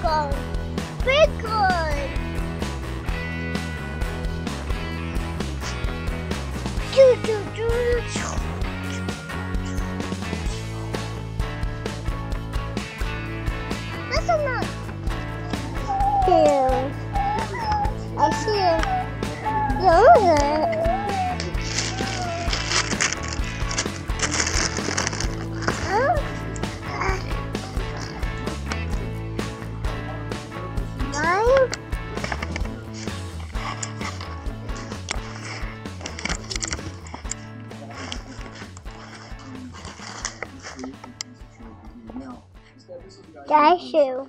Big one. Choo choo choo. That's Cashew.